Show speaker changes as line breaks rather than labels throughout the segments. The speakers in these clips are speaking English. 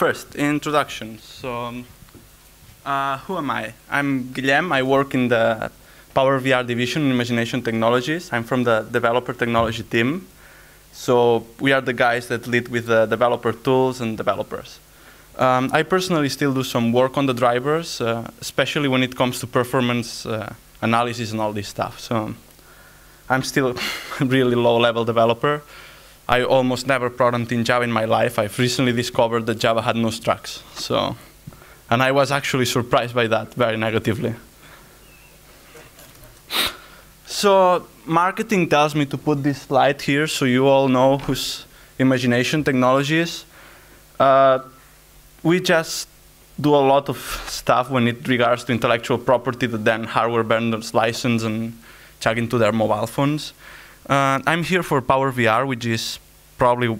first, introduction. So, um, uh, who am I? I'm Guillem. I work in the PowerVR division in Imagination Technologies. I'm from the developer technology team. So we are the guys that lead with the developer tools and developers. Um, I personally still do some work on the drivers, uh, especially when it comes to performance uh, analysis and all this stuff. So I'm still a really low-level developer. I almost never programmed in Java in my life. I've recently discovered that Java had no structs. So, and I was actually surprised by that very negatively. So marketing tells me to put this slide here so you all know whose imagination technology is. Uh, we just do a lot of stuff when it regards to intellectual property that then hardware vendors license and chuck into their mobile phones. Uh, I'm here for PowerVR, which is probably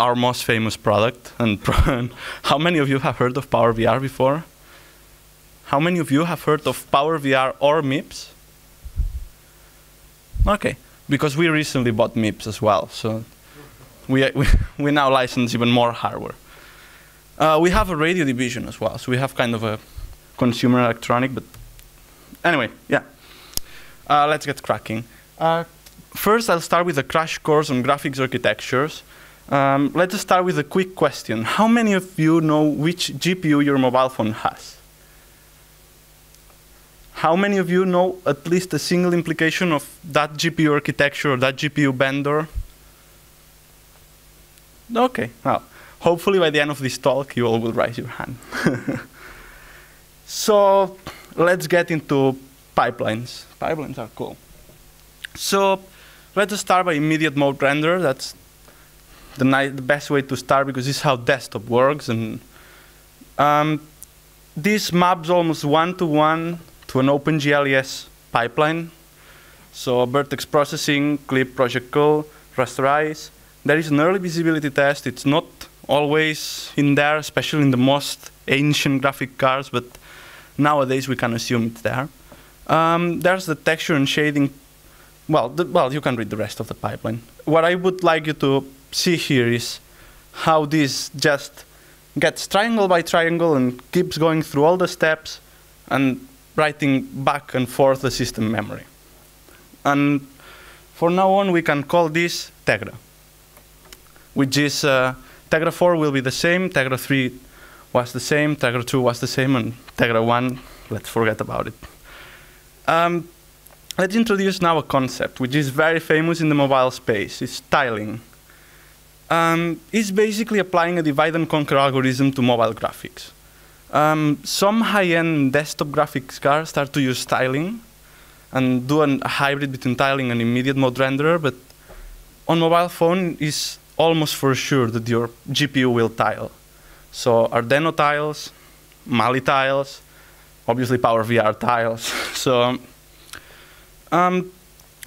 our most famous product. And how many of you have heard of PowerVR before? How many of you have heard of PowerVR or MIPS? Okay, because we recently bought MIPS as well, so we, we, we now license even more hardware. Uh, we have a radio division as well, so we have kind of a consumer electronic, but anyway, yeah. Uh, let's get cracking. Uh, first, I'll start with a crash course on graphics architectures. Um, let's start with a quick question. How many of you know which GPU your mobile phone has? How many of you know at least a single implication of that GPU architecture or that GPU vendor? Okay, well, hopefully by the end of this talk, you all will raise your hand. so let's get into pipelines. Pipelines are cool. So let's start by immediate mode render. That's the, the best way to start because this is how desktop works. And um, this maps almost one-to-one to an OpenGLES pipeline. So vertex processing, clip, project cull, rasterize. There is an early visibility test. It's not always in there, especially in the most ancient graphic cards, but nowadays we can assume it's there. Um, there's the texture and shading. Well, the, well, you can read the rest of the pipeline. What I would like you to see here is how this just gets triangle by triangle and keeps going through all the steps and writing back and forth the system memory. And for now on, we can call this Tegra, which is uh, Tegra 4 will be the same, Tegra 3 was the same, Tegra 2 was the same, and Tegra 1, let's forget about it. Um, let's introduce now a concept which is very famous in the mobile space. It's tiling. Um, it's basically applying a divide and conquer algorithm to mobile graphics. Um, some high-end desktop graphics cards start to use tiling and do an, a hybrid between tiling and immediate mode renderer, but on mobile phone is almost for sure that your GPU will tile. So Adreno tiles, Mali tiles, obviously PowerVR tiles. so um,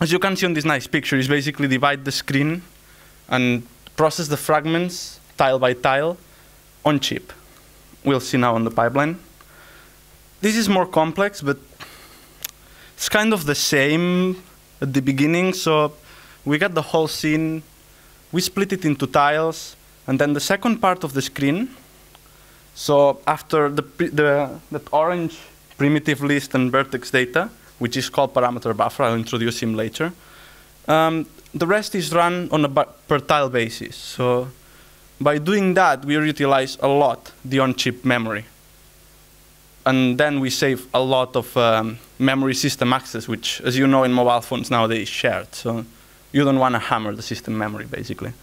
as you can see on this nice picture, is basically divide the screen and process the fragments tile by tile on chip we'll see now on the pipeline. This is more complex, but it's kind of the same at the beginning. So we got the whole scene, we split it into tiles, and then the second part of the screen. So after the, the that orange primitive list and vertex data, which is called parameter buffer, I'll introduce him later. Um, the rest is run on a per tile basis. So by doing that, we utilize a lot the on-chip memory. And then we save a lot of um, memory system access, which, as you know, in mobile phones nowadays is shared. So you don't want to hammer the system memory, basically.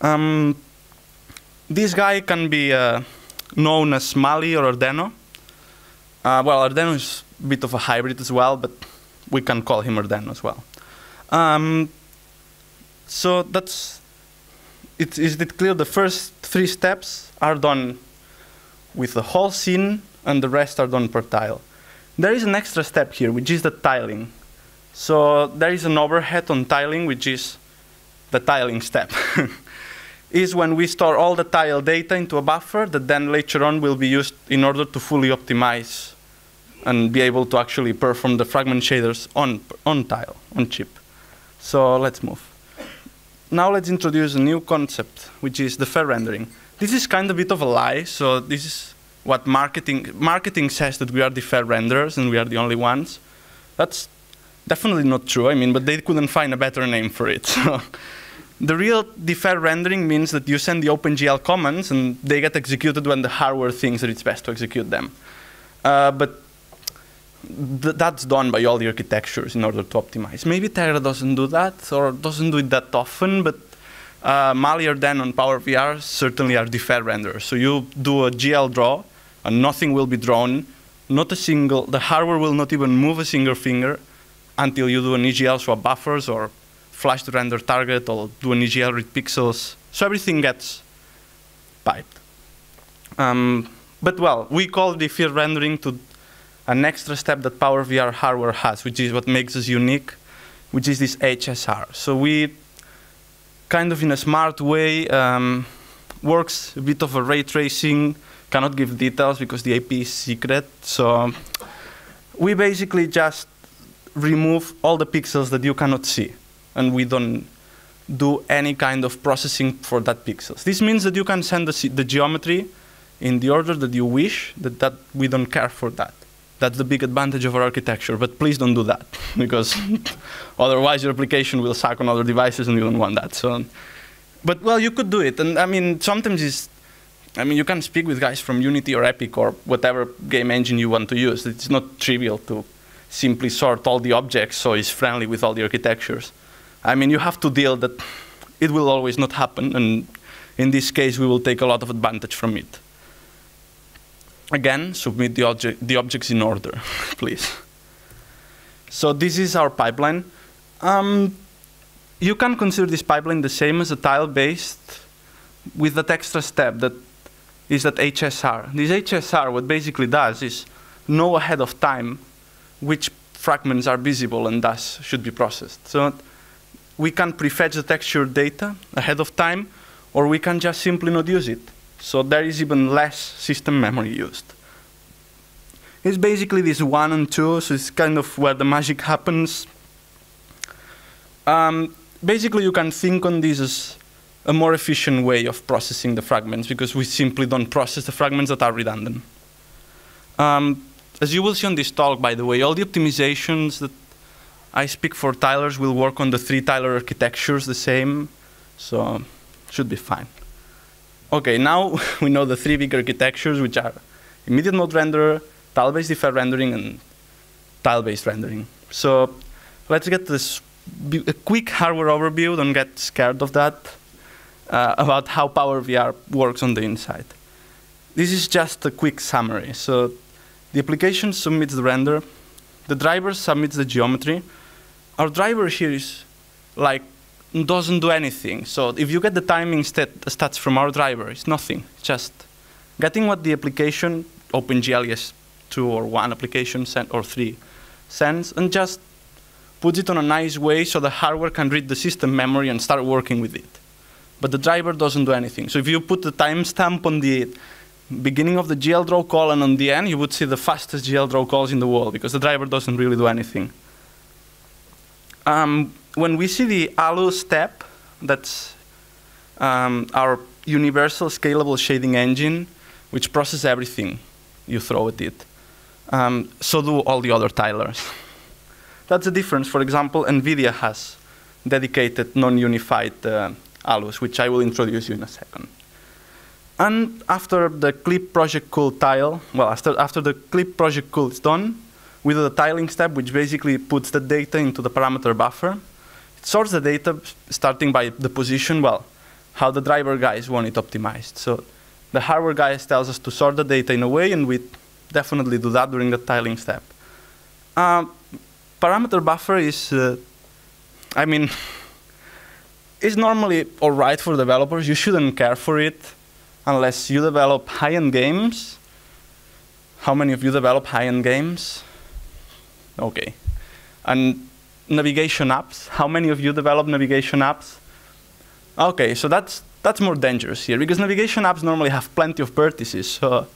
Um, this guy can be uh, known as Mali or Adreno. Uh, well, Adreno is a bit of a hybrid as well, but we can call him Adreno as well. Um, so that's it, is it clear the first three steps are done with the whole scene and the rest are done per tile. There is an extra step here, which is the tiling. So there is an overhead on tiling, which is the tiling step. is when we store all the tile data into a buffer that then later on will be used in order to fully optimize and be able to actually perform the fragment shaders on, on tile, on chip. So let's move. Now let's introduce a new concept, which is the fair rendering. This is kind of a bit of a lie. So this is what marketing marketing says that we are the fair renderers and we are the only ones. That's definitely not true. I mean, but they couldn't find a better name for it. The real defer rendering means that you send the OpenGL commands and they get executed when the hardware thinks that it's best to execute them. Uh, but th that's done by all the architectures in order to optimize. Maybe Tegra doesn't do that or doesn't do it that often, but uh, Mali or Dan PowerVR certainly are deferred renderers. So you do a GL draw and nothing will be drawn. Not a single, the hardware will not even move a single finger until you do an EGL swap buffers or flash the render target or do an EGL read pixels. So everything gets piped. Um, but well, we call defer rendering to an extra step that PowerVR hardware has, which is what makes us unique, which is this HSR. So we kind of in a smart way um, works a bit of a ray tracing, cannot give details because the AP is secret. So we basically just remove all the pixels that you cannot see and we don't do any kind of processing for that pixels. This means that you can send the, the geometry in the order that you wish, that, that we don't care for that. That's the big advantage of our architecture, but please don't do that, because otherwise your application will suck on other devices and you don't want that. So, but well, you could do it, and I mean, sometimes it's, I mean, you can speak with guys from Unity or Epic or whatever game engine you want to use. It's not trivial to simply sort all the objects so it's friendly with all the architectures. I mean, you have to deal that it will always not happen, and in this case, we will take a lot of advantage from it. Again, submit the, object, the objects in order, please. So this is our pipeline. Um, you can consider this pipeline the same as a tile-based with that extra step that is that HSR. This HSR, what basically does is know ahead of time which fragments are visible and thus should be processed. So we can prefetch the texture data ahead of time, or we can just simply not use it. So there is even less system memory used. It's basically this one and two, so it's kind of where the magic happens. Um, basically, you can think on this as a more efficient way of processing the fragments because we simply don't process the fragments that are redundant. Um, as you will see on this talk, by the way, all the optimizations that I speak for tilers will work on the three tiler architectures the same, so should be fine. Okay, now we know the three big architectures, which are immediate mode renderer, tile-based deferred rendering, and tile-based rendering. So let's get this a quick hardware overview, don't get scared of that, uh, about how PowerVR works on the inside. This is just a quick summary. So the application submits the render, the driver submits the geometry, our driver here is like doesn't do anything. So if you get the timing stat stats from our driver, it's nothing. Just getting what the application, OpenGL 2 or 1 application sent, or 3 sends, and just puts it on a nice way so the hardware can read the system memory and start working with it. But the driver doesn't do anything. So if you put the timestamp on the beginning of the GL draw call and on the end, you would see the fastest GL draw calls in the world because the driver doesn't really do anything. Um, when we see the ALU step, that's um, our universal scalable shading engine, which processes everything you throw at it. Um, so do all the other tilers. That's the difference. For example, NVIDIA has dedicated non-unified uh, ALUs, which I will introduce you in a second. And after the clip project cull tile, well, after, after the clip project cull is done, do the tiling step, which basically puts the data into the parameter buffer. It sorts the data starting by the position, well, how the driver guys want it optimized. So the hardware guys tells us to sort the data in a way, and we definitely do that during the tiling step. Uh, parameter buffer is, uh, I mean, is normally all right for developers. You shouldn't care for it unless you develop high-end games. How many of you develop high-end games? Okay. And navigation apps, how many of you develop navigation apps? Okay, so that's, that's more dangerous here, because navigation apps normally have plenty of vertices, so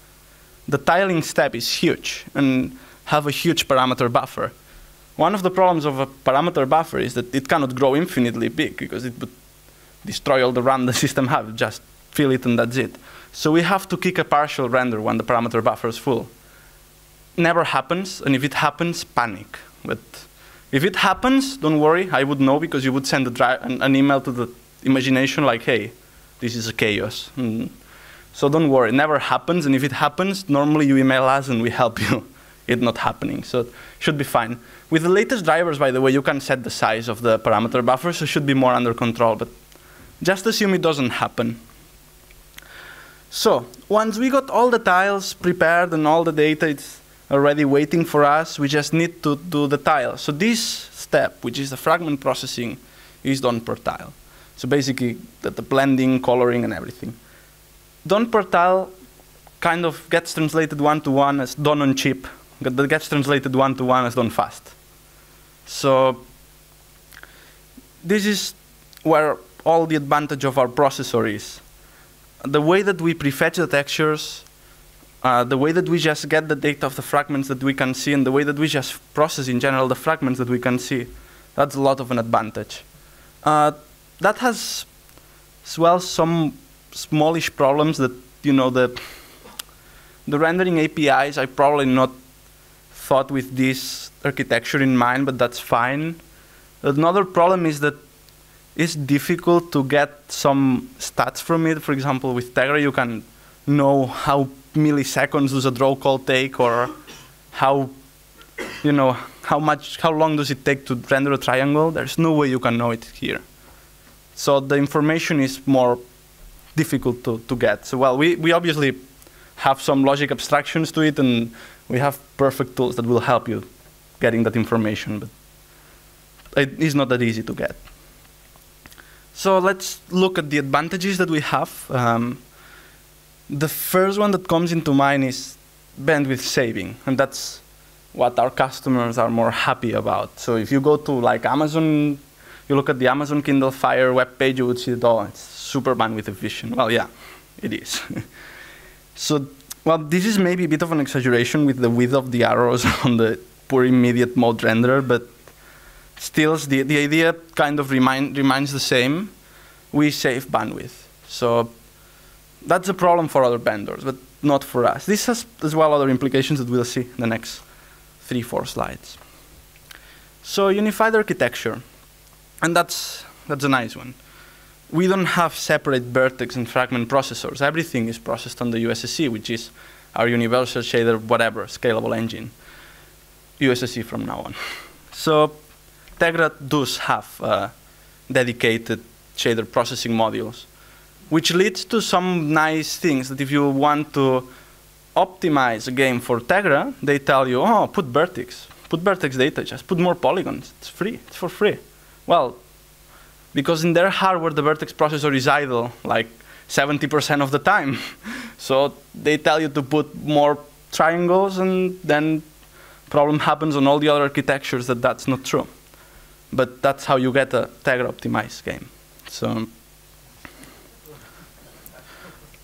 the tiling step is huge and have a huge parameter buffer. One of the problems of a parameter buffer is that it cannot grow infinitely big, because it would destroy all the RAM the system have, just fill it and that's it. So we have to kick a partial render when the parameter buffer is full. Never happens, and if it happens, panic. But if it happens, don't worry, I would know because you would send an, an, email to the imagination like, hey, this is a chaos. Mm. So don't worry, it never happens, and if it happens, normally you email us and we help you it not happening. So it should be fine. With the latest drivers, by the way, you can set the size of the parameter buffer, so it should be more under control, but just assume it doesn't happen. So once we got all the tiles prepared and all the data is already waiting for us, we just need to do the tile. So this step, which is the fragment processing, is done per tile. So basically, the, the blending, coloring, and everything. Done per tile kind of gets translated one-to-one -one as done on chip. That gets translated one-to-one -one as done fast. So this is where all the advantage of our processor is. The way that we prefetch the textures, uh, the way that we just get the data of the fragments that we can see, and the way that we just process in general the fragments that we can see, that's a lot of an advantage. Uh, that has as well some smallish problems that, you know, the, the rendering APIs I probably not thought with this architecture in mind, but that's fine. Another problem is that it's difficult to get some stats from it. For example, with Tegra, you can know how milliseconds does a draw call take, or how, you know, how much, how long does it take to render a triangle. There's no way you can know it here. So the information is more difficult to, to get. So well, we, we obviously have some logic abstractions to it, and we have perfect tools that will help you getting that information, but it is not that easy to get. So let's look at the advantages that we have. Um, the first one that comes into mind is bandwidth saving, and that's what our customers are more happy about. So if you go to like Amazon, you look at the Amazon Kindle Fire web page, you would see that, oh, it's super bandwidth efficient. Well, yeah, it is. so, well, this is maybe a bit of an exaggeration with the width of the arrows on the poor immediate mode renderer, but still the, the idea kind of remind, remains the same. We save bandwidth. So that's a problem for other vendors, but not for us. This has as well other implications that we'll see in the next three, four slides. So unified architecture, and that's, that's a nice one. We don't have separate vertex and fragment processors. Everything is processed on the USSE, which is our universal shader, whatever, scalable engine. USSE from now on. So Tegra does have uh, dedicated shader processing modules, which leads to some nice things that if you want to optimize a game for Tegra, they tell you, oh, put vertex, put vertex data, just put more polygons, it's free, it's for free. Well, because in their hardware, the vertex processor is idle, like 70% of the time. so they tell you to put more triangles and then problem happens on all the other architectures that that's not true. But that's how you get a Tegra optimized game. So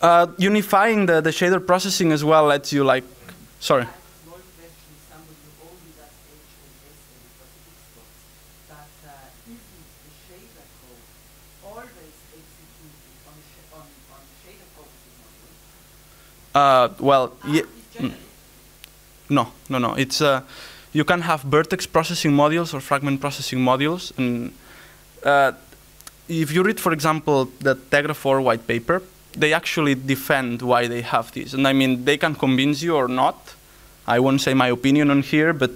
uh, unifying the, the shader processing as well lets you like, sorry. Uh, well, yeah, mm. no, no, no. It's uh, you can have vertex processing modules or fragment processing modules. And uh, if you read, for example, the Tegra 4 white paper, they actually defend why they have this. And I mean, they can convince you or not. I won't say my opinion on here, but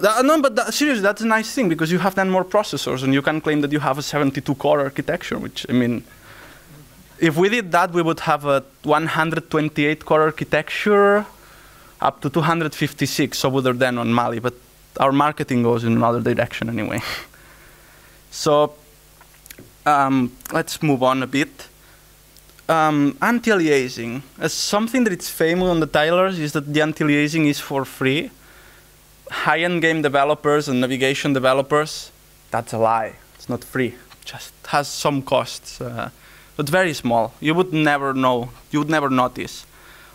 that, no, but that, seriously, that's a nice thing because you have then more processors and you can claim that you have a 72 core architecture, which, I mean, if we did that, we would have a 128 core architecture up to 256 so other than on Mali, but our marketing goes in another direction anyway. so um, let's move on a bit. Um, anti-aliasing, as something that it's famous on the tilers is that the anti-aliasing is for free. High-end game developers and navigation developers, that's a lie. It's not free. It just has some costs, uh, but very small. You would never know. You would never notice.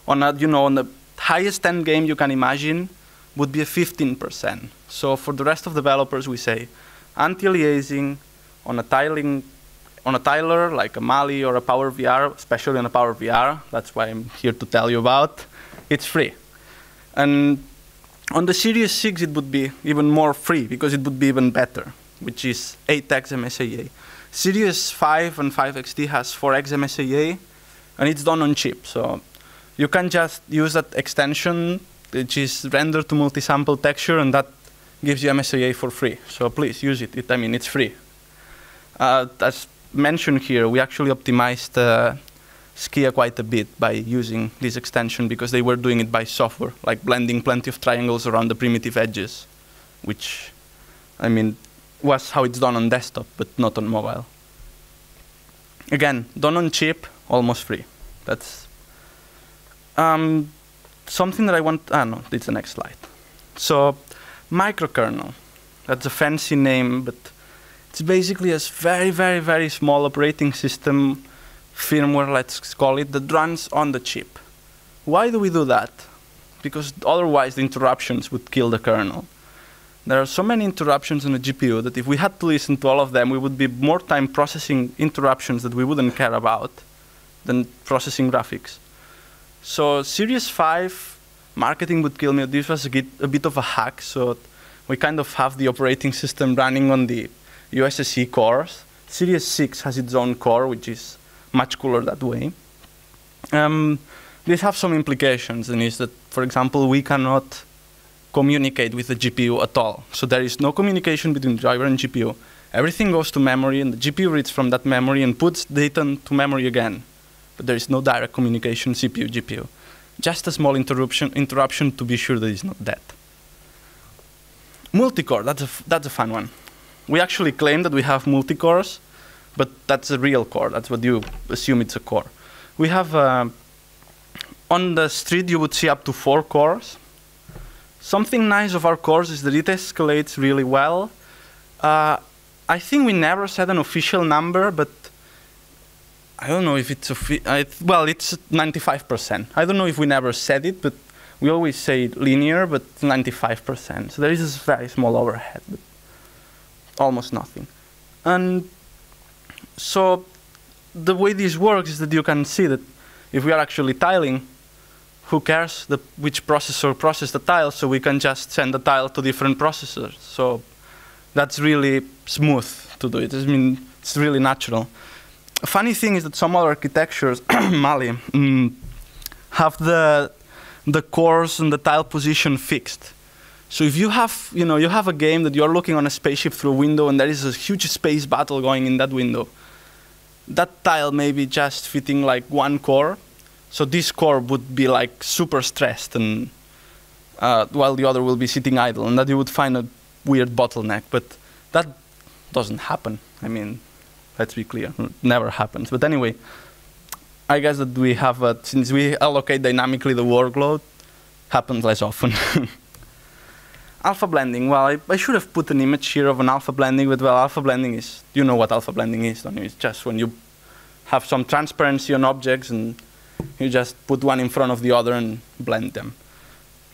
On a, you know, on the highest end game you can imagine would be a 15%. So for the rest of developers, we say anti-aliasing on a tiling, on a tiler like a Mali or a PowerVR, especially on a PowerVR, that's why I'm here to tell you about, it's free. And on the Series 6, it would be even more free because it would be even better, which is 8x MSAA. Series 5 and 5XT has 4x MSAA, and it's done on chip. So you can just use that extension, which is render to multi-sample texture, and that gives you MSAA for free. So please use it. it I mean, it's free. Uh, as mentioned here, we actually optimized uh, Skia quite a bit by using this extension because they were doing it by software, like blending plenty of triangles around the primitive edges, which, I mean, was how it's done on desktop, but not on mobile. Again, done on chip, almost free. That's um, something that I want. Ah, no, it's the next slide. So, microkernel. That's a fancy name, but it's basically a very, very, very small operating system, firmware, let's call it, that runs on the chip. Why do we do that? Because otherwise the interruptions would kill the kernel. There are so many interruptions in the GPU that if we had to listen to all of them, we would be more time processing interruptions that we wouldn't care about than processing graphics. So Series 5 marketing would kill me. This was a a bit of a hack. So we kind of have the operating system running on the USSE cores. Series 6 has its own core, which is much cooler that way. Um, have some implications, and is that, for example, we cannot communicate with the GPU at all. So there is no communication between driver and GPU. Everything goes to memory, and the GPU reads from that memory and puts data to memory again. But there is no direct communication CPU GPU. Just a small interruption, interruption to be sure that it's not dead. Multicore, that's a, that's a fun one. We actually claim that we have multi-cores, but that's a real core. That's what you assume it's a core. We have, uh, on the street, you would see up to four cores. Something nice of our cores is that it escalates really well. Uh, I think we never said an official number, but I don't know if it's a well, it's 95%. I don't know if we never said it, but we always say linear, but 95%. So there is a very small overhead, almost nothing. And so the way this works is that you can see that if we are actually tiling, who cares the, which processor processes the tile, so we can just send the tile to different processors. So that's really smooth to do it. I mean, it's really natural. Funny thing is that some other architectures, Mali, mm, have the the cores and the tile position fixed. So if you have, you know, you have a game that you're looking on a spaceship through a window and there is a huge space battle going in that window, that tile may be just fitting like one core. So this core would be like super stressed and uh, while the other will be sitting idle and that you would find a weird bottleneck. But that doesn't happen. I mean, let's be clear, it never happens. But anyway, I guess that we have, uh, since we allocate dynamically the workload, happens less often. alpha blending, well, I, I, should have put an image here of an alpha blending, but well, alpha blending is, you know what alpha blending is, don't you? It's just when you have some transparency on objects and you just put one in front of the other and blend them.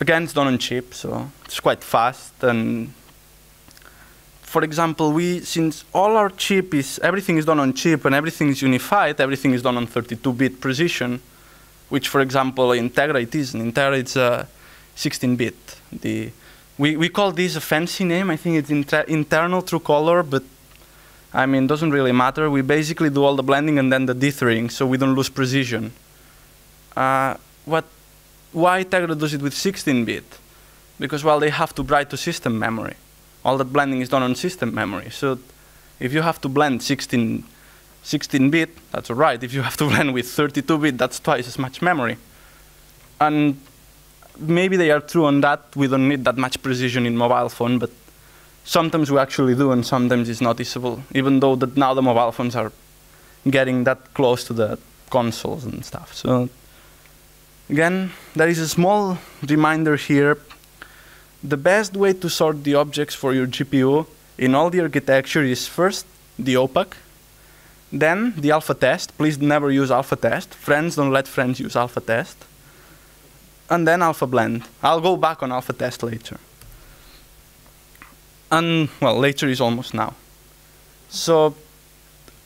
Again, it's done on chip, so it's quite fast and for example, we, since all our chip is, everything is done on chip and everything is unified, everything is done on 32-bit precision, which, for example, in Tegra it is. In Integra it's a 16-bit. The we, we call this a fancy name. I think it's inter internal true color, but I mean, doesn't really matter. We basically do all the blending and then the dithering, so we don't lose precision. Uh, what, why Tegra does it with 16-bit? Because, well, they have to write to system memory all that blending is done on system memory. So if you have to blend 16, 16-bit, that's all right. If you have to blend with 32-bit, that's twice as much memory. And maybe they are true on that. We don't need that much precision in mobile phone, but sometimes we actually do, and sometimes it's noticeable, even though that now the mobile phones are getting that close to the consoles and stuff. So again, there is a small reminder here the best way to sort the objects for your GPU in all the architecture is first the opaque, then the alpha test. Please never use alpha test. Friends don't let friends use alpha test. And then alpha blend. I'll go back on alpha test later. And, well, later is almost now. So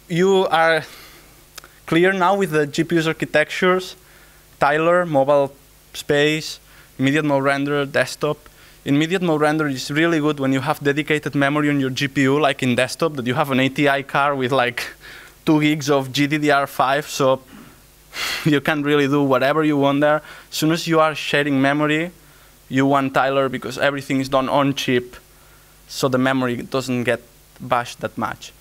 you are clear now with the GPU's architectures, Tiler, mobile space, immediate mode render, desktop. Immediate mode render is really good when you have dedicated memory on your GPU, like in desktop, that you have an ATI car with like two gigs of GDDR5, so you can really do whatever you want there. As soon as you are sharing memory, you want tiler because everything is done on chip, so the memory doesn't get bashed that much.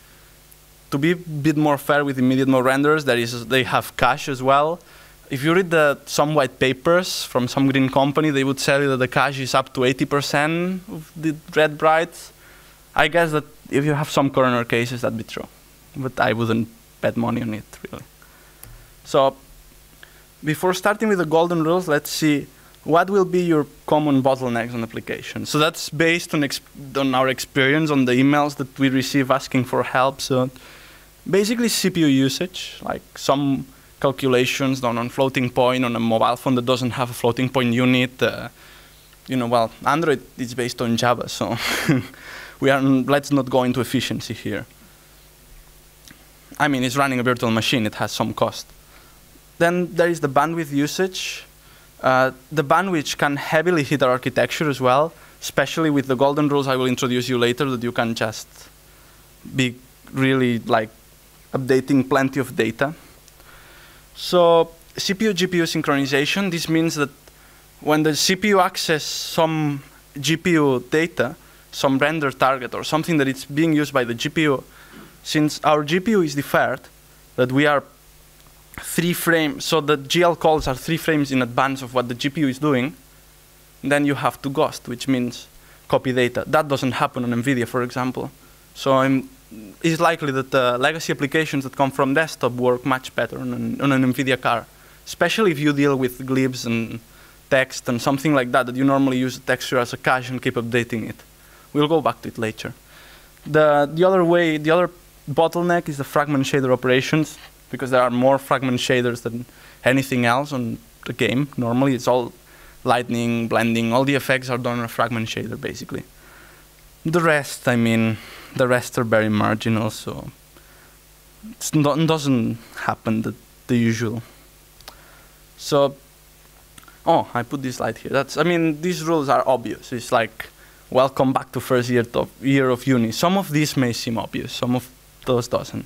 To be a bit more fair with immediate mode renders, there is, they have cache as well. If you read the, some white papers from some green company, they would tell you that the cache is up to 80% of the red brights. I guess that if you have some corner cases, that'd be true. But I wouldn't bet money on it, really. So before starting with the golden rules, let's see what will be your common bottlenecks on application. So that's based on, on our experience on the emails that we receive asking for help. So basically CPU usage, like some calculations done on floating point on a mobile phone that doesn't have a floating point unit. Uh, you know, well, Android is based on Java, so we are, let's not go into efficiency here. I mean, it's running a virtual machine, it has some cost. Then there is the bandwidth usage. Uh, the bandwidth can heavily hit our architecture as well, especially with the golden rules I will introduce you later that you can just be really like updating plenty of data. So CPU GPU synchronization, this means that when the CPU access some GPU data, some render target or something that is being used by the GPU, since our GPU is deferred, that we are three frames, so the GL calls are three frames in advance of what the GPU is doing, then you have to ghost, which means copy data. That doesn't happen on NVIDIA, for example. So I'm, it's likely that the legacy applications that come from desktop work much better on an, on an NVIDIA car, especially if you deal with glyphs and text and something like that, that you normally use texture as a cache and keep updating it. We'll go back to it later. The, the other way, the other bottleneck is the fragment shader operations because there are more fragment shaders than anything else on the game. Normally, it's all lightning, blending, all the effects are done on a fragment shader, basically. The rest, I mean, the rest are very marginal, so it doesn't happen the, the usual. So, oh, I put this slide here. That's, I mean, these rules are obvious. It's like, welcome back to first year of, year of uni. Some of these may seem obvious, some of those doesn't.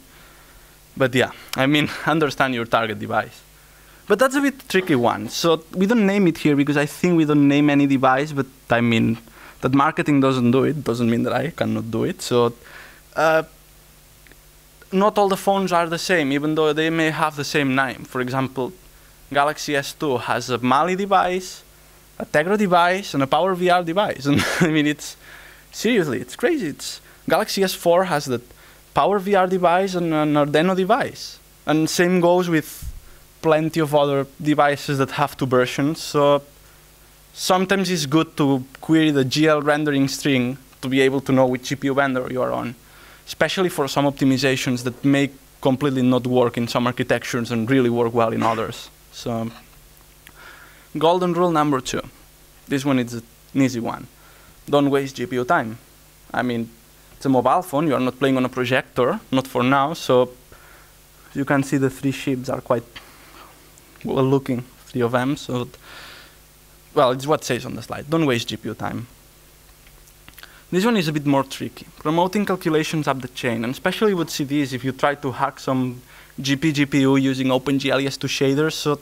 But yeah, I mean, understand your target device. But that's a bit tricky one. So we don't name it here because I think we don't name any device, but I mean, that marketing doesn't do it doesn't mean that I cannot do it. So uh, not all the phones are the same, even though they may have the same name. For example, Galaxy S2 has a Mali device, a Tegra device, and a PowerVR device. And I mean, it's seriously, it's crazy. It's Galaxy S4 has the PowerVR device and an Adreno device. And same goes with plenty of other devices that have two versions. So sometimes it's good to query the GL rendering string to be able to know which GPU vendor you are on, especially for some optimizations that may completely not work in some architectures and really work well in others. So golden rule number two. This one is an easy one. Don't waste GPU time. I mean, it's a mobile phone. You are not playing on a projector, not for now. So you can see the three ships are quite well looking, three of them. So, well, it's what says on the slide. Don't waste GPU time. This one is a bit more tricky. Promoting calculations up the chain, and especially with CDs, if you try to hack some GP GPU using OpenGL ES2 shaders. So,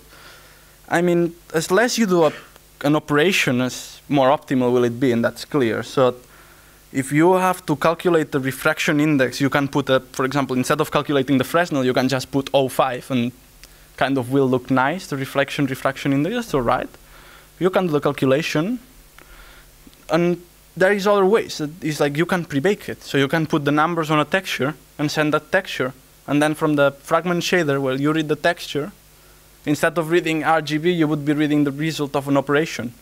I mean, as less you do a, an operation, as more optimal will it be, and that's clear. So if you have to calculate the refraction index, you can put, a, for example, instead of calculating the Fresnel, you can just put 0.5 and kind of will look nice, the reflection refraction index, that's all right. You can do the calculation. And there is other ways. It's like you can pre-bake it. So you can put the numbers on a texture and send that texture. And then from the fragment shader, well, you read the texture, instead of reading RGB, you would be reading the result of an operation.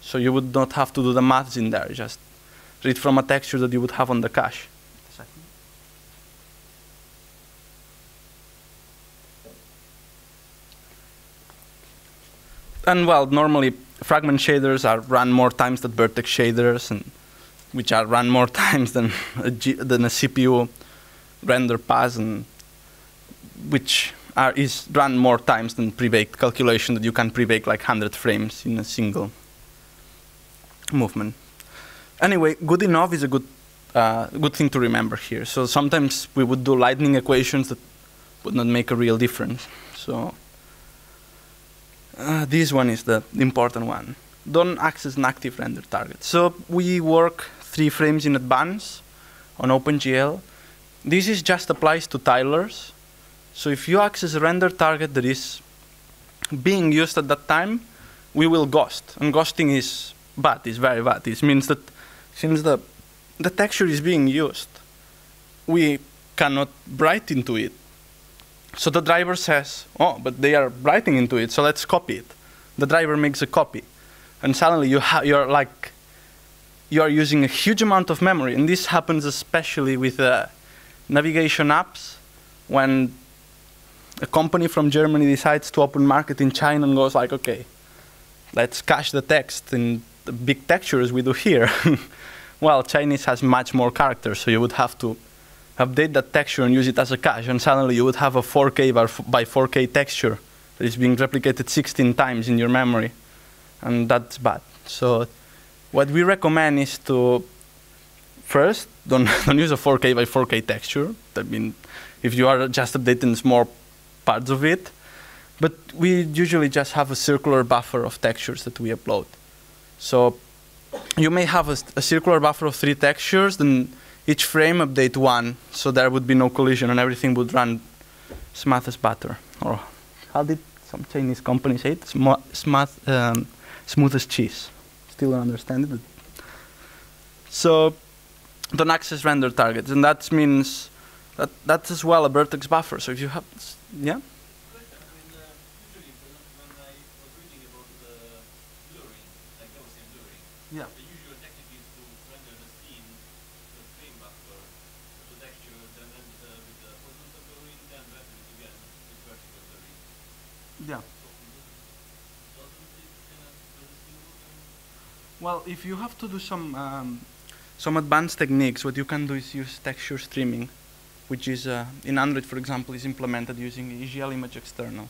So you would not have to do the maths in there, just read from a texture that you would have on the cache. And well, normally fragment shaders are run more times than vertex shaders, and which are run more times than a, G, than a CPU render pass. And which are, is run more times than pre-baked calculation that you can pre-bake like 100 frames in a single movement. Anyway, good enough is a good, uh, good thing to remember here. So sometimes we would do lightning equations that would not make a real difference. So uh, this one is the important one. Don't access an active render target. So we work three frames in advance on OpenGL. This is just applies to tilers. So if you access a render target that is being used at that time, we will ghost. And ghosting is bad, it's very bad. It means that since the, the texture is being used, we cannot write into it. So the driver says, oh, but they are writing into it, so let's copy it. The driver makes a copy. And suddenly you you're like, you are using a huge amount of memory. And this happens especially with uh, navigation apps when a company from Germany decides to open market in China and goes like, okay, let's cache the text in the big textures we do here. well, Chinese has much more characters, so you would have to update that texture and use it as a cache, and suddenly you would have a 4K by 4K texture that is being replicated 16 times in your memory, and that's bad. So what we recommend is to first don't, don't use a 4K by 4K texture. I mean, if you are just updating small parts of it, but we usually just have a circular buffer of textures that we upload. So you may have a, a, circular buffer of three textures, then each frame update one, so there would be no collision and everything would run smooth as butter. Or how did some Chinese company say it? smooth, um, smooth as cheese. Still don't understand it. So don't access render targets, and that means that that's as well a vertex buffer. So if you have. Yeah. The usual technique is to render the scene, the frame buffer, the texture, then render uh, with the horizontal blurring, then render it again with vertical blurring. Yeah. well, if you have to do some um, some advanced techniques, what you can do is use texture streaming, which is uh, in Android, for example, is implemented using EGL image external.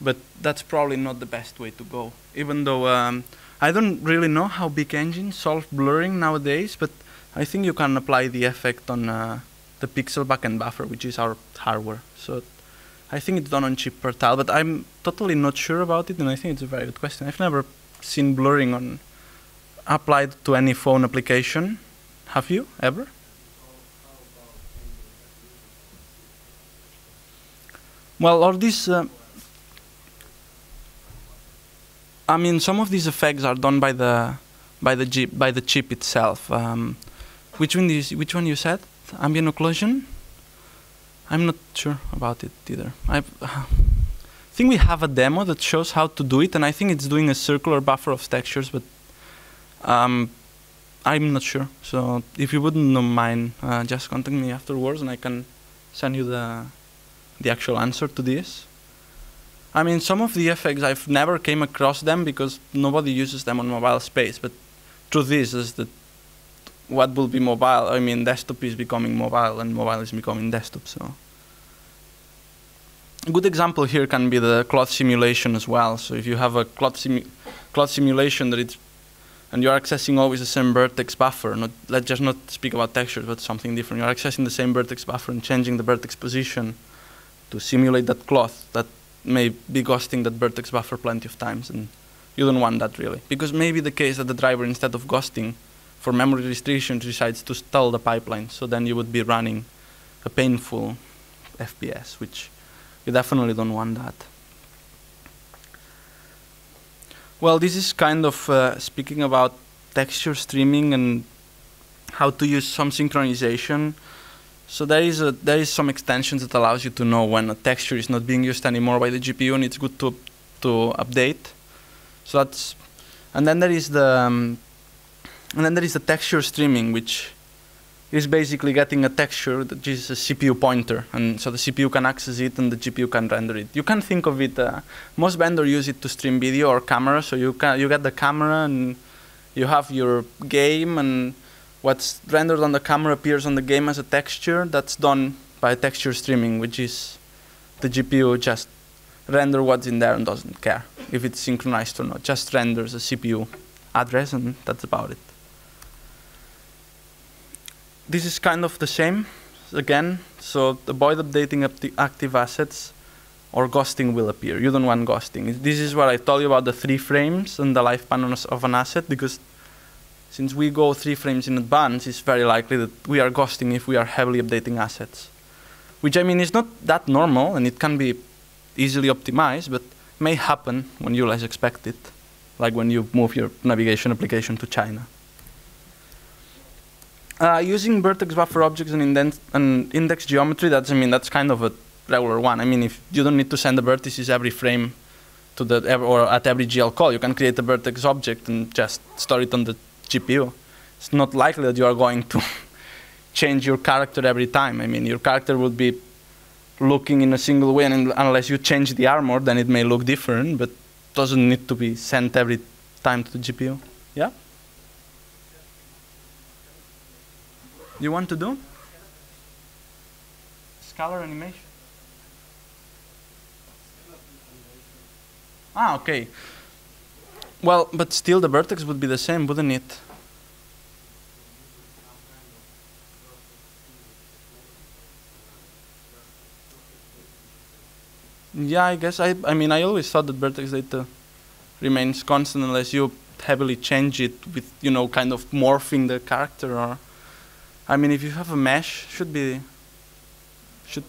But that's probably not the best way to go, even though. Um, I don't really know how big engines solve blurring nowadays, but I think you can apply the effect on uh, the pixel backend buffer, which is our hardware. So I think it's done on chip per tile, but I'm totally not sure about it, and I think it's a very good question. I've never seen blurring on applied to any phone application. Have you ever? Well, all these. Uh, I mean, some of these effects are done by the by the chip by the chip itself. Um, which one you which one you said? Ambient occlusion. I'm not sure about it either. I think we have a demo that shows how to do it, and I think it's doing a circular buffer of textures, but um, I'm not sure. So if you wouldn't mind, uh, just contact me afterwards, and I can send you the the actual answer to this. I mean, some of the effects I've never came across them because nobody uses them on mobile space. But truth is, is that what will be mobile? I mean, desktop is becoming mobile, and mobile is becoming desktop. So, a good example here can be the cloth simulation as well. So, if you have a cloth, simu cloth simulation that it's and you're accessing always the same vertex buffer. Not, let's just not speak about textures, but something different. You're accessing the same vertex buffer and changing the vertex position to simulate that cloth. That may be ghosting that vertex buffer plenty of times, and you don't want that really. Because maybe the case that the driver, instead of ghosting for memory restriction, decides to stall the pipeline, so then you would be running a painful FPS, which you definitely don't want that. Well, this is kind of uh, speaking about texture streaming and how to use some synchronization so there is a, there is some extensions that allows you to know when a texture is not being used anymore by the GPU, and it's good to to update. So that's, and then there is the, um, and then there is the texture streaming, which is basically getting a texture that is a CPU pointer, and so the CPU can access it and the GPU can render it. You can think of it. Uh, most vendors use it to stream video or camera, so you can you get the camera and you have your game and what's rendered on the camera appears on the game as a texture. That's done by texture streaming, which is the GPU just render what's in there and doesn't care if it's synchronized or not. Just renders a CPU address and that's about it. This is kind of the same again. So avoid updating up the active assets or ghosting will appear. You don't want ghosting. This is what I told you about the three frames and the lifespan of an asset because since we go three frames in advance, it's very likely that we are ghosting if we are heavily updating assets. Which I mean is not that normal and it can be easily optimized, but may happen when you less expect it, like when you move your navigation application to China. Uh, using vertex buffer objects and, and, index geometry, that's I mean that's kind of a regular one. I mean, if you don't need to send the vertices every frame to the or at every GL call, you can create a vertex object and just store it on the GPU. It's not likely that you are going to change your character every time. I mean, your character would be looking in a single way, and unless you change the armor, then it may look different, but doesn't need to be sent every time to the GPU. Yeah? You want to do? Scalar animation. Ah, okay. Well, but still the vertex would be the same, wouldn't it? Yeah, I guess I. I mean, I always thought that vertex data remains constant unless you heavily change it with, you know, kind of morphing the character or. I mean, if you have a mesh, should be. Should.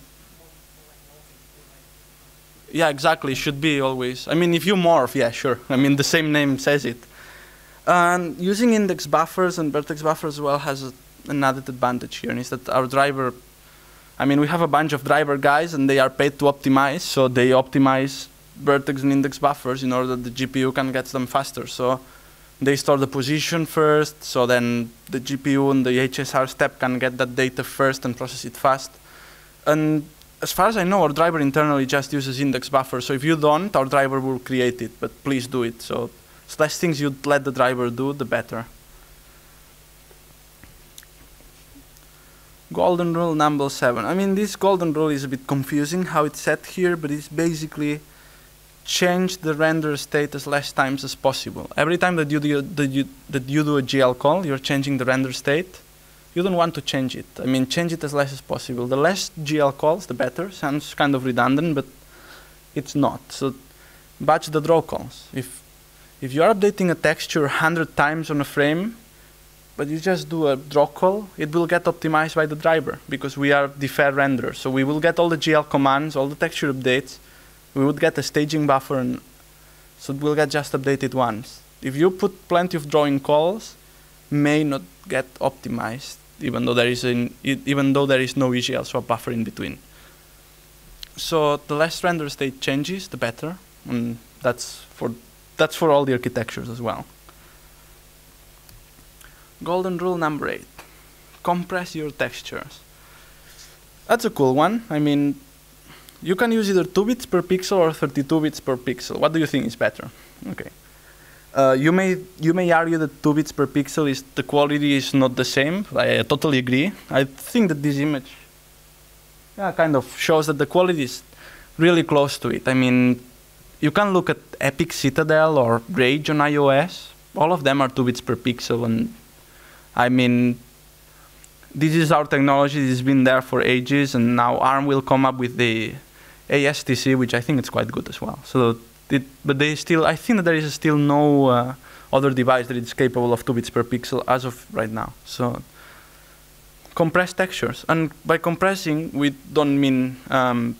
Yeah, exactly. Should be always. I mean, if you morph, yeah, sure. I mean, the same name says it. And using index buffers and vertex buffers as well has a, an added advantage here, and is that our driver I mean, we have a bunch of driver guys and they are paid to optimize, so they optimize vertex and index buffers in order that the GPU can get them faster. So they store the position first, so then the GPU and the HSR step can get that data first and process it fast. And as far as I know, our driver internally just uses index buffer. So if you don't, our driver will create it, but please do it. So the less things you let the driver do, the better. golden rule number seven. I mean, this golden rule is a bit confusing how it's set here, but it's basically change the render state as less times as possible. Every time that you do, that you, that you do a GL call, you're changing the render state. You don't want to change it. I mean, change it as less as possible. The less GL calls, the better. Sounds kind of redundant, but it's not. So batch the draw calls. If, if you are updating a texture 100 times on a frame, but you just do a draw call, it will get optimized by the driver because we are defer render. So we will get all the GL commands, all the texture updates. We would get a staging buffer, and so it will get just updated once. If you put plenty of drawing calls, may not get optimized, even though there is an, even though there is no EGL swap buffer in between. So the less render state changes, the better, and that's for that's for all the architectures as well. Golden rule number eight. Compress your textures. That's a cool one. I mean, you can use either 2 bits per pixel or 32 bits per pixel. What do you think is better? Okay. Uh, you may you may argue that 2 bits per pixel is the quality is not the same. I, I totally agree. I think that this image yeah, kind of shows that the quality is really close to it. I mean, you can look at Epic Citadel or Rage on iOS. All of them are 2 bits per pixel and I mean, this is our technology. it's been there for ages, and now ARM will come up with the ASTC, which I think it's quite good as well. So, it, but they still, I think that there is still no uh, other device that is capable of two bits per pixel as of right now. So, compressed textures, and by compressing, we don't mean um,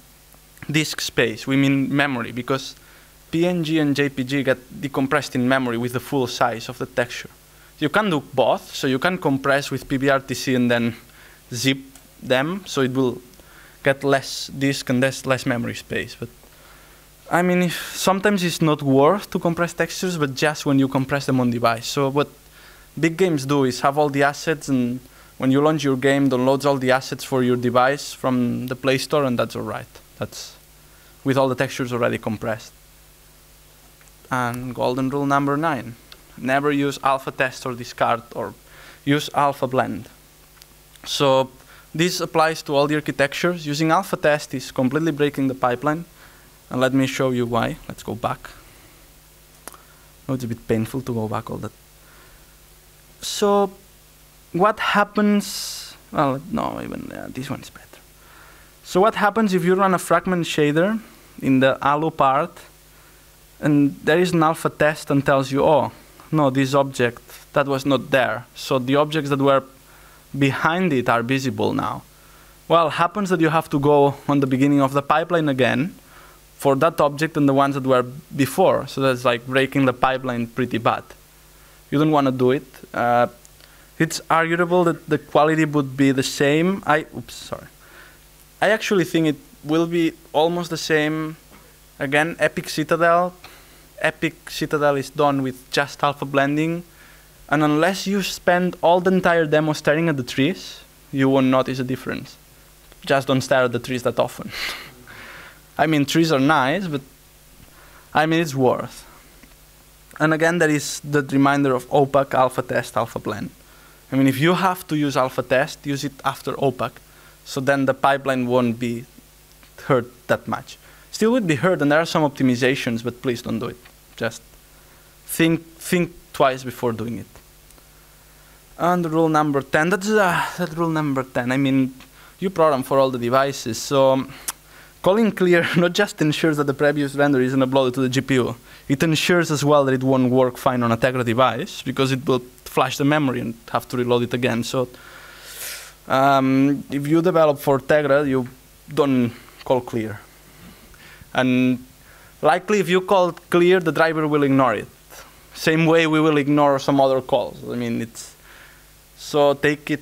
disk space. We mean memory because PNG and JPG get decompressed in memory with the full size of the texture you can do both. So you can compress with PVRTC and then zip them, so it will get less disk and less, less memory space. But I mean, sometimes it's not worth to compress textures, but just when you compress them on device. So what big games do is have all the assets, and when you launch your game, downloads all the assets for your device from the Play Store, and that's all right. That's with all the textures already compressed. And golden rule number nine never use alpha test or discard or use alpha blend. So this applies to all the architectures. Using alpha test is completely breaking the pipeline. And let me show you why. Let's go back. Oh, it's a bit painful to go back all that. So what happens, well, no, even uh, this one is better. So what happens if you run a fragment shader in the ALU part and there is an alpha test and tells you, oh, no, this object, that was not there. So the objects that were behind it are visible now. Well, happens that you have to go on the beginning of the pipeline again for that object and the ones that were before. So that's like breaking the pipeline pretty bad. You don't want to do it. Uh, it's arguable that the quality would be the same. I, oops, sorry. I actually think it will be almost the same. Again, Epic Citadel. Epic Citadel is done with just alpha blending. And unless you spend all the entire demo staring at the trees, you won't notice a difference. Just don't stare at the trees that often. I mean, trees are nice, but I mean, it's worth. And again, there is the reminder of opaque, alpha test, alpha blend. I mean, if you have to use alpha test, use it after opaque. So then the pipeline won't be hurt that much. Still would be hurt, and there are some optimizations, but please don't do it. Just think, think twice before doing it. And rule number 10, that's uh, that rule number 10. I mean, you program for all the devices, so calling clear not just ensures that the previous render isn't uploaded to the GPU, it ensures as well that it won't work fine on a Tegra device because it will flash the memory and have to reload it again. So um, if you develop for Tegra, you don't call clear. And likely if you call clear, the driver will ignore it. Same way we will ignore some other calls. I mean, it's so take it.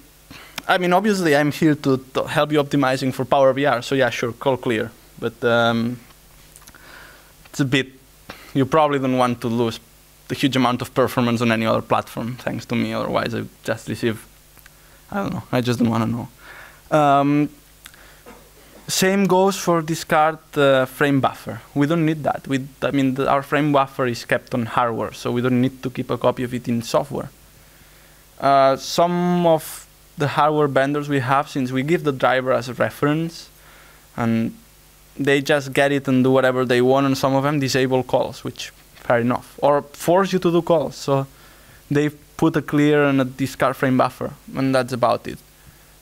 I mean, obviously, I'm here to, to help you optimizing for PowerVR. So yeah, sure, call clear. But um, it's a bit. You probably don't want to lose the huge amount of performance on any other platform, thanks to me. Otherwise, I just receive. I don't know. I just don't want to know. Um, same goes for discard uh, frame buffer. We don't need that. We, I mean, the, our frame buffer is kept on hardware, so we don't need to keep a copy of it in software. Uh, some of the hardware vendors we have, since we give the driver as a reference, and they just get it and do whatever they want, and some of them disable calls, which fair enough, or force you to do calls. So they put a clear and a discard frame buffer, and that's about it.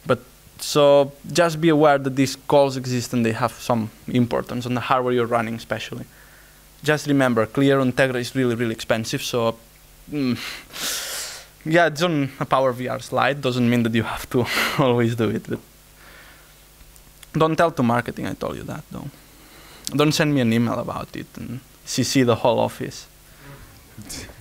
But so just be aware that these calls exist and they have some importance on the hardware you're running, especially. Just remember, clear on Tegra is really, really expensive, so. Mm, yeah, it's on a PowerVR slide. Doesn't mean that you have to always do it. But don't tell to marketing. I told you that though. Don't send me an email about it and CC the whole office.